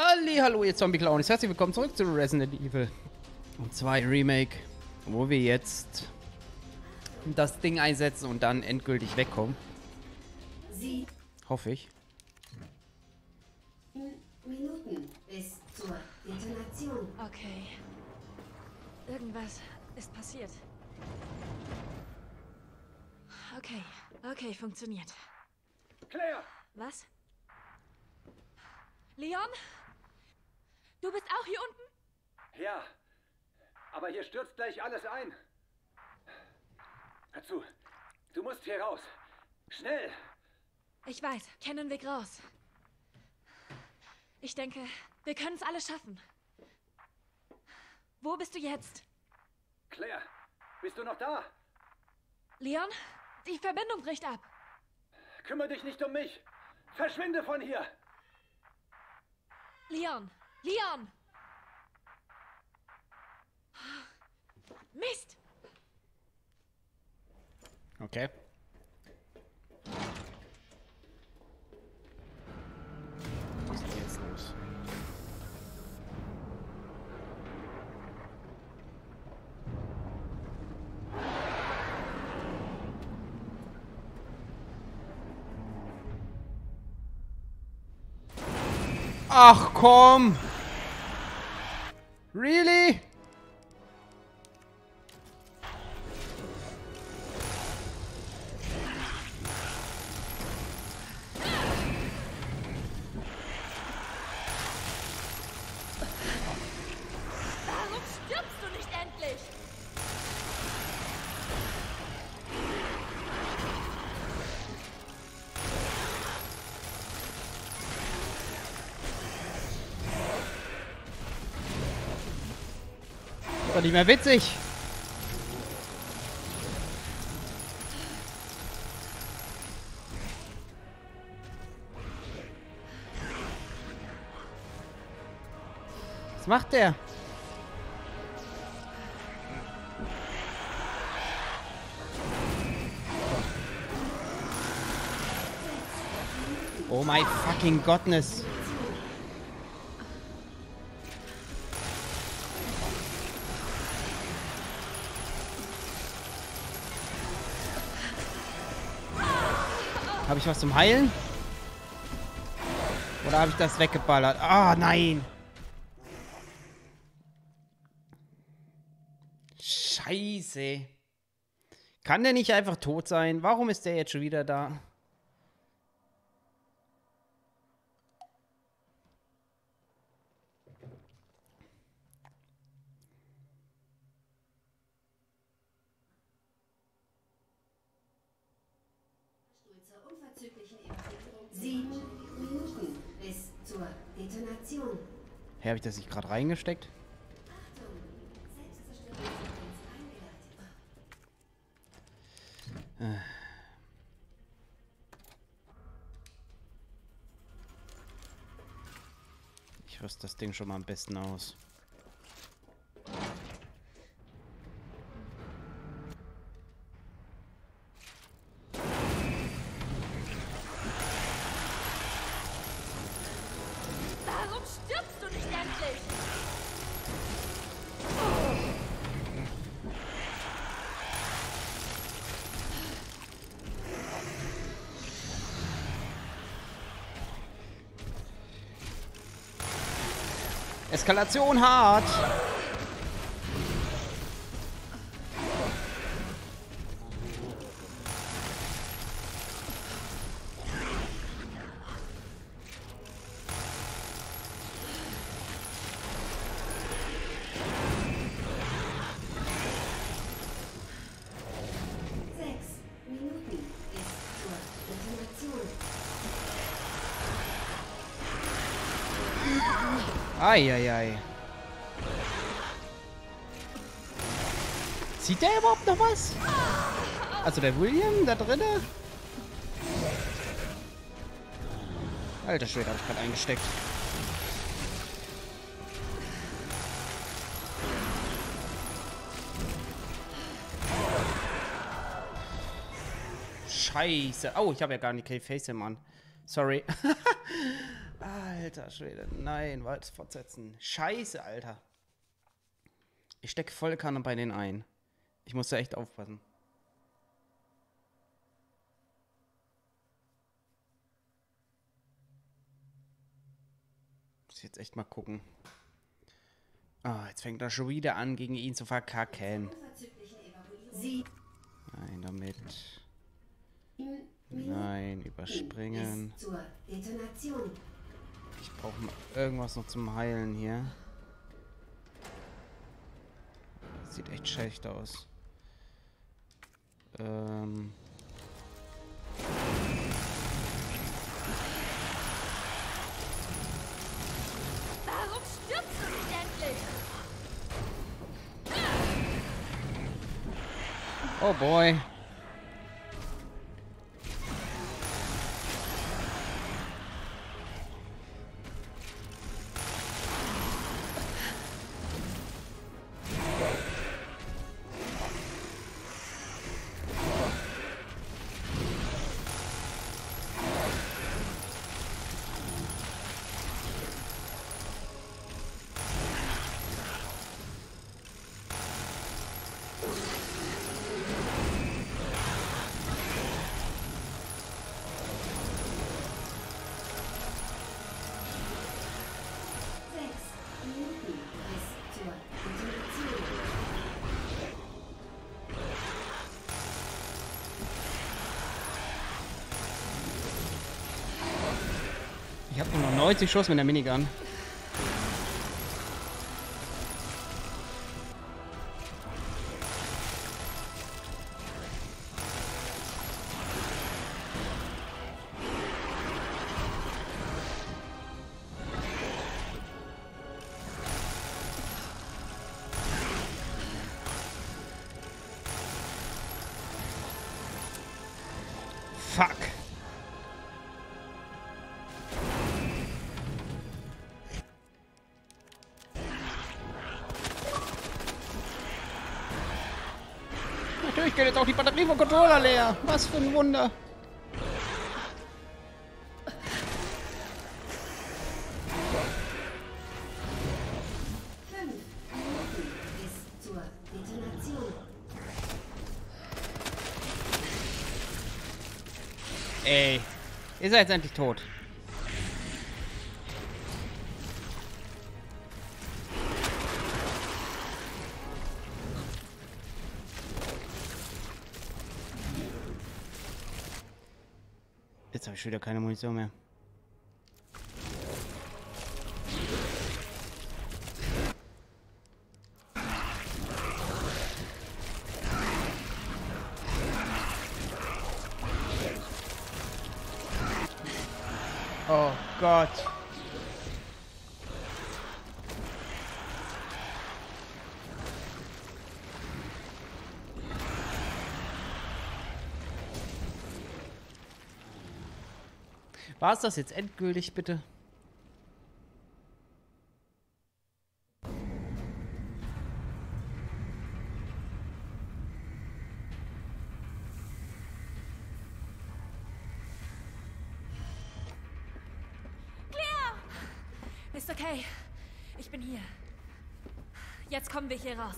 Halli, hallo ihr Zombie-Clowns. Herzlich willkommen zurück zu Resident Evil 2 Remake, wo wir jetzt das Ding einsetzen und dann endgültig wegkommen. Sie Hoffe ich. Minuten bis zur Detonation. Okay. Irgendwas ist passiert. Okay, okay, funktioniert. Claire! Was? Leon? Du bist auch hier unten? Ja, aber hier stürzt gleich alles ein. Hör zu, du musst hier raus. Schnell! Ich weiß, kennen Weg raus. Ich denke, wir können es alle schaffen. Wo bist du jetzt? Claire, bist du noch da? Leon? Die Verbindung bricht ab. Kümmere dich nicht um mich. Verschwinde von hier. Leon! Leon! Mist! Okay. Was ist jetzt los? Ach komm! Really? Nicht mehr witzig. Was macht der? Oh my fucking goodness. Habe ich was zum Heilen? Oder habe ich das weggeballert? Ah, nein. Scheiße. Kann der nicht einfach tot sein? Warum ist der jetzt schon wieder da? Sieben Minuten bis zur Detonation. Hä, habe ich das nicht gerade reingesteckt? Achtung! Ich rüste das Ding schon mal am besten aus. Eskalation hart. Eieiei. Sieht der überhaupt noch was? Also der William da drinne? Alter Schwede, habe ich gerade eingesteckt. Scheiße. Oh, ich habe ja gar nicht kein Face im an. Sorry. Alter Schwede. Nein, weiter fortsetzen. Scheiße, Alter. Ich stecke volle Kanne bei denen ein. Ich muss da echt aufpassen. Muss jetzt echt mal gucken. Ah, jetzt fängt er schon wieder an, gegen ihn zu verkacken. Sie Nein, damit. Nein, überspringen. ist zur Detonation. Ich brauche mal irgendwas noch zum Heilen hier. Sieht echt schlecht aus. Ähm. Oh boy. 90 Schuss mit der Minigun. Geht jetzt auch die Batterie vom Controller leer. Was für ein Wunder. Ey. Ist er jetzt endlich tot? Jetzt habe ich wieder keine Munition mehr. War es das jetzt endgültig, bitte? Claire! Ist okay. Ich bin hier. Jetzt kommen wir hier raus.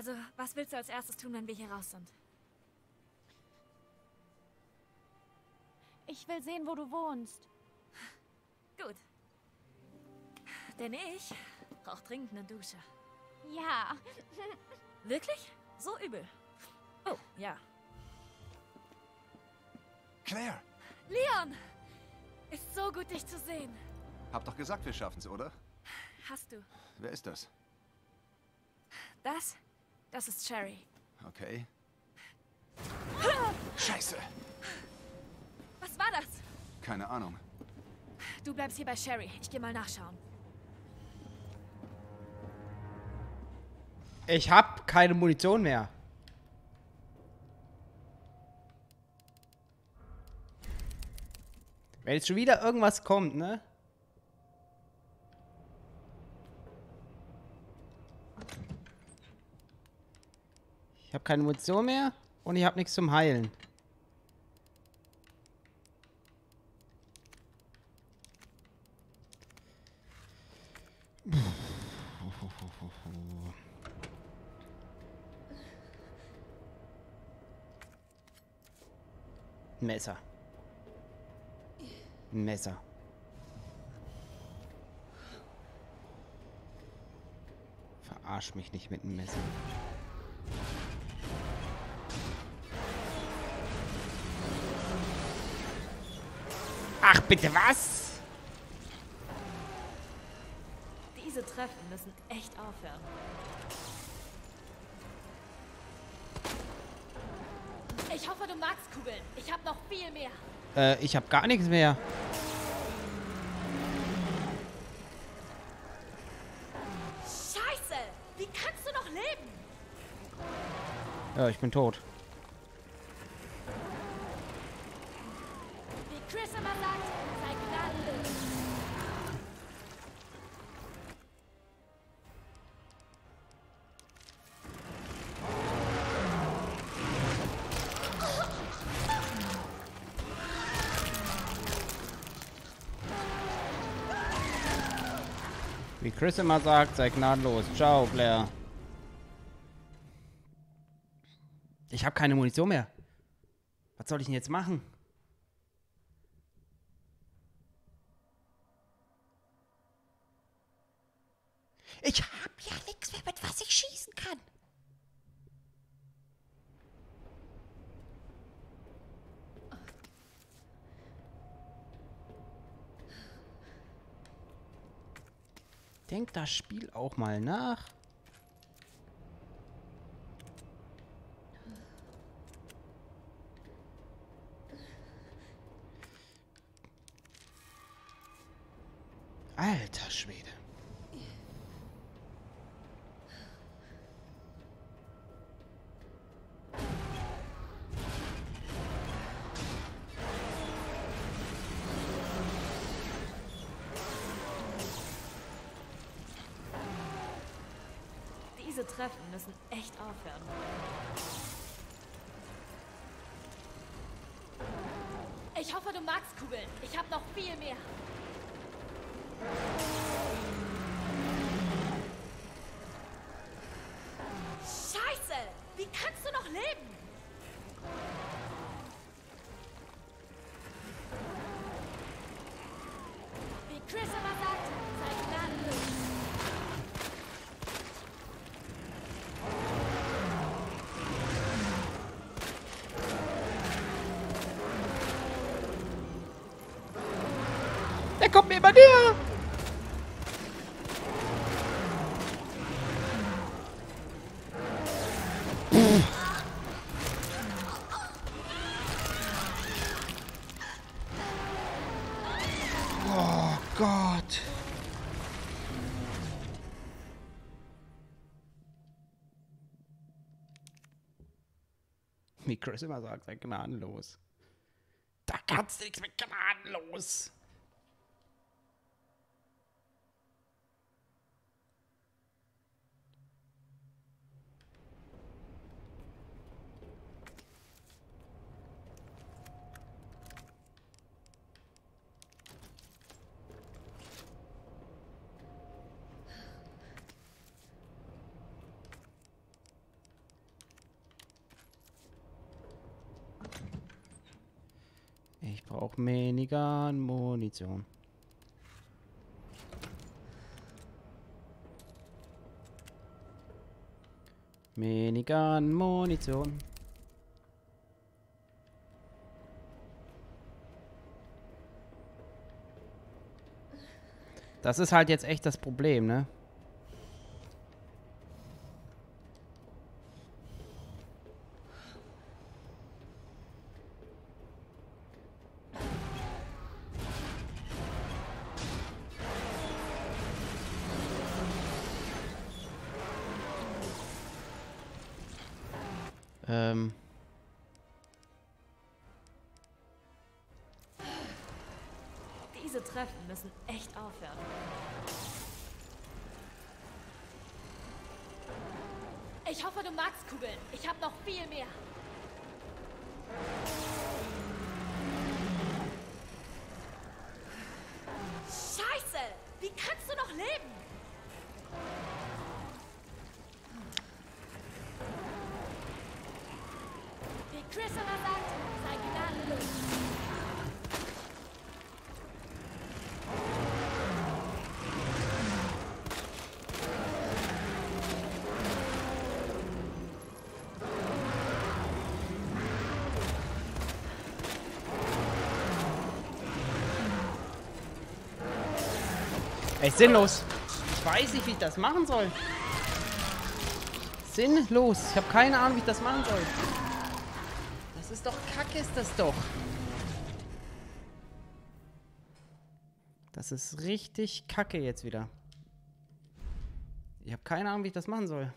Also, was willst du als erstes tun, wenn wir hier raus sind? Ich will sehen, wo du wohnst. Gut. Denn ich brauche dringend eine Dusche. Ja. Wirklich? So übel. Oh, ja. Claire, Leon! Ist so gut, dich zu sehen. hab doch gesagt, wir schaffen's, oder? Hast du. Wer ist das? Das? Das ist Cherry. Okay. Scheiße! Was war das? Keine Ahnung. Du bleibst hier bei Sherry. Ich gehe mal nachschauen. Ich hab keine Munition mehr. Wenn jetzt schon wieder irgendwas kommt, ne? Keine Munition mehr und ich habe nichts zum Heilen. Messer. Messer. Verarsch mich nicht mit einem Messer. Ach, bitte was? Diese Treffen müssen echt aufhören. Ich hoffe, du magst Kugeln. Ich habe noch viel mehr. Äh, ich habe gar nichts mehr. Scheiße! Wie kannst du noch leben? Ja, ich bin tot. Wie Chris immer sagt, sei gnadenlos. Ciao, Blair. Ich habe keine Munition mehr. Was soll ich denn jetzt machen? Ich habe ja nichts mehr, mit was ich schießen kann. Denk das Spiel auch mal nach. Alter Schwede. Diese Treffen müssen echt aufhören. Ich hoffe, du magst Kugeln. Ich habe noch viel mehr. Kommt mir immer näher. Oh Gott. Wie Chris immer sagt, sei gnadenlos. Da kannst du nichts mit gnadenlos. brauche weniger Munition. Minigun, Munition. Das ist halt jetzt echt das Problem, ne? Noch leben? Chris immer sagt, sei gnadenlos. Ey, sinnlos. Ich weiß nicht, wie ich das machen soll. Sinnlos. Ich habe keine Ahnung, wie ich das machen soll. Das ist doch kacke, ist das doch. Das ist richtig kacke jetzt wieder. Ich habe keine Ahnung, wie ich das machen soll.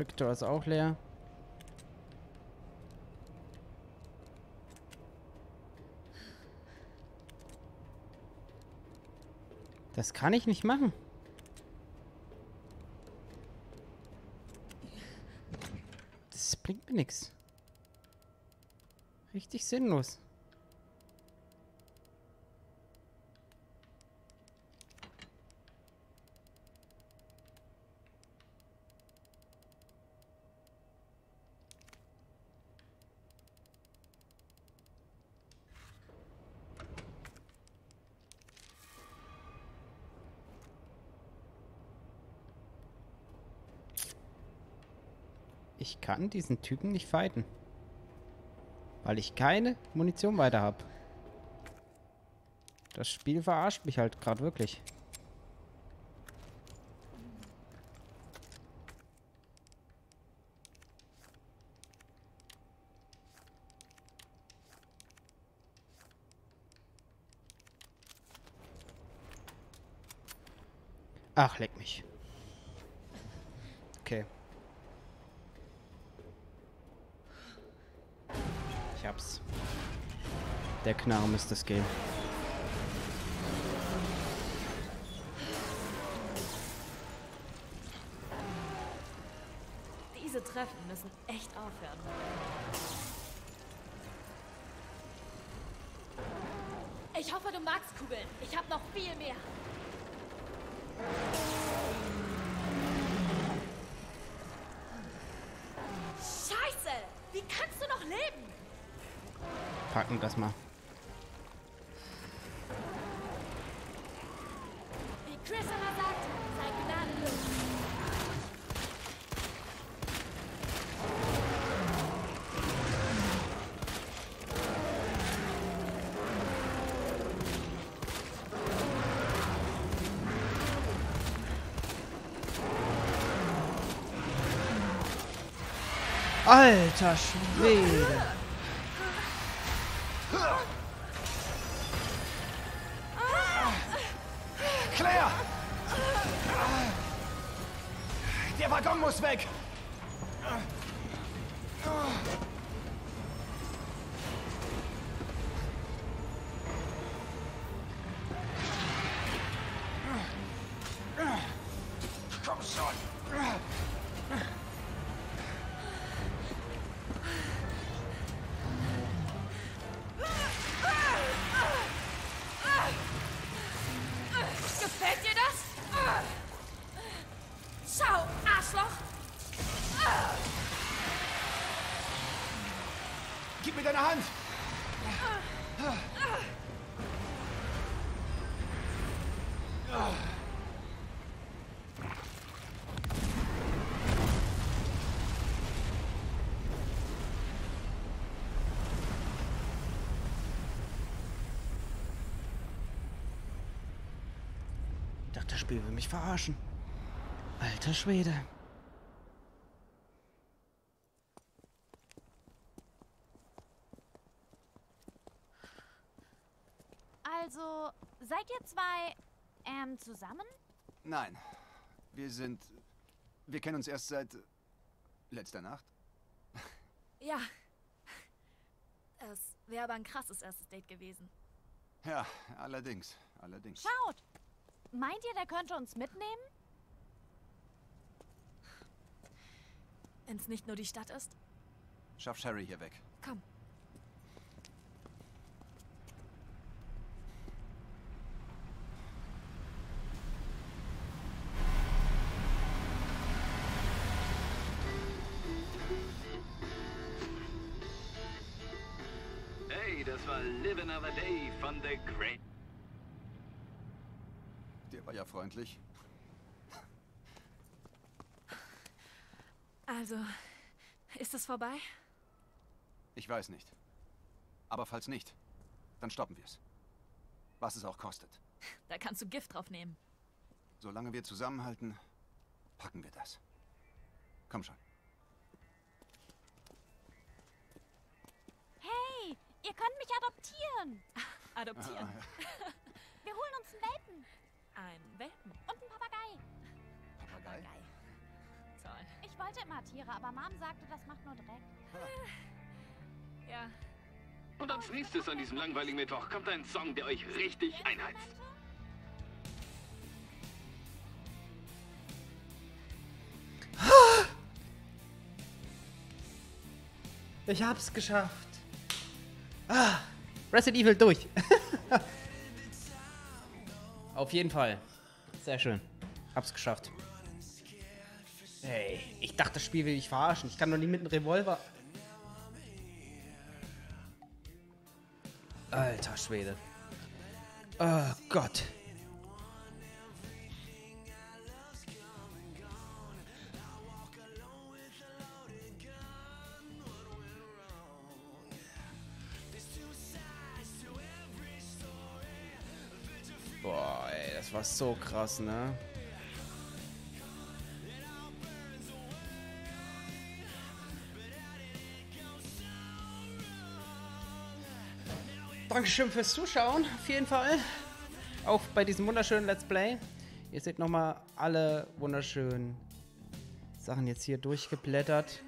Crictor ist auch leer. Das kann ich nicht machen. Das bringt mir nichts. Richtig sinnlos. Ich kann diesen Typen nicht fighten. Weil ich keine Munition weiter habe. Das Spiel verarscht mich halt gerade wirklich. Ach, leck mich. Okay. Ich hab's. Der Knarre müsste es gehen. Diese Treffen müssen echt aufhören. Ich hoffe, du magst Kugeln. Ich habe noch viel mehr. Scheiße! Wie kannst du noch leben? Packen das mal. Alter Schwede. Ich dachte, das Spiel will mich verarschen. Alter Schwede. Also, seid ihr zwei, ähm, zusammen? Nein. Wir sind. Wir kennen uns erst seit. letzter Nacht. Ja. Es wäre aber ein krasses erstes Date gewesen. Ja, allerdings. Allerdings. Schaut! Meint ihr, der könnte uns mitnehmen? Wenn es nicht nur die Stadt ist. Schaff Sherry hier weg. Komm. Hey, das war Live Another Day von The Great. War ja freundlich. Also, ist es vorbei? Ich weiß nicht. Aber falls nicht, dann stoppen wir es. Was es auch kostet. Da kannst du Gift drauf nehmen. Solange wir zusammenhalten, packen wir das. Komm schon. Hey, ihr könnt mich adoptieren. Adoptieren. Wir holen uns einen Welpen Ein Welpen. und einen Papagei. Papagei. Geil. Toll. Ich wollte immer Tiere, aber Mom sagte, das macht nur Dreck. Ja. Und als nächstes an diesem langweiligen Mittwoch kommt ein Song, der euch richtig einheizt. Ich hab's geschafft. Ah, Resident Evil durch. Auf jeden Fall. Sehr schön. Hab's geschafft. Hey, ich dachte, das Spiel will mich verarschen. Ich kann doch nicht mit einem Revolver. Alter Schwede. Oh Gott. War so krass, ne? Dankeschön fürs Zuschauen, auf jeden Fall. Auch bei diesem wunderschönen Let's Play. Ihr seht nochmal alle wunderschönen Sachen jetzt hier durchgeblättert.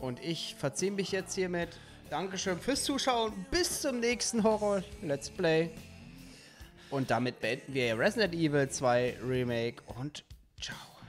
Und ich verziehe mich jetzt hiermit. Dankeschön fürs Zuschauen. Bis zum nächsten Horror Let's Play. Und damit beenden wir Resident Evil 2 Remake und ciao.